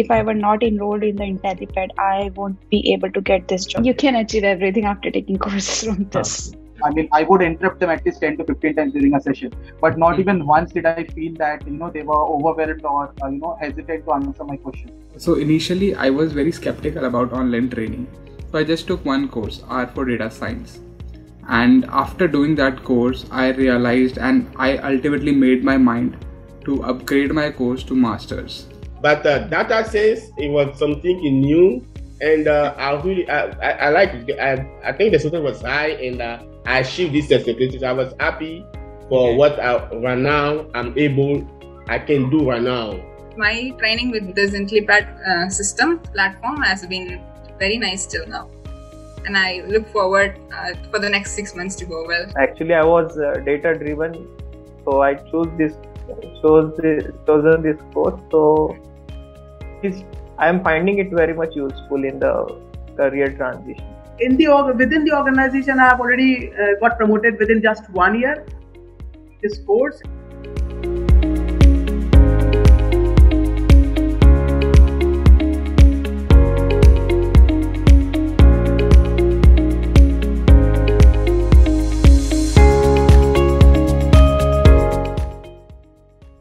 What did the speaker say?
if I were not enrolled in the Intellipaat, I won't be able to get this job. You can achieve everything after taking courses from this. I mean, I would interrupt them at least 10 to 15 times during a session, but not mm-hmm. even once did I feel that you know they were overwhelmed or uh, you know hesitant to answer my question. So initially, I was very skeptical about online training, so I just took one course, R for Data Science, and after doing that course, I realized and I ultimately made my mind to upgrade my course to masters. But uh, data science, it was something new and uh, I really I, I, I like I, I think the student was high and uh, I achieved this certificate. I was happy for what I, right now I'm able I can do right now. My training with the Intellipaat uh, system platform has been very nice till now, and I look forward uh, for the next six months to go well. Actually, I was uh, data driven, so I chose this chose this, chosen this course. So I am finding it very much useful in the career transition. In the within the organization, I have already uh, got promoted within just one year. This course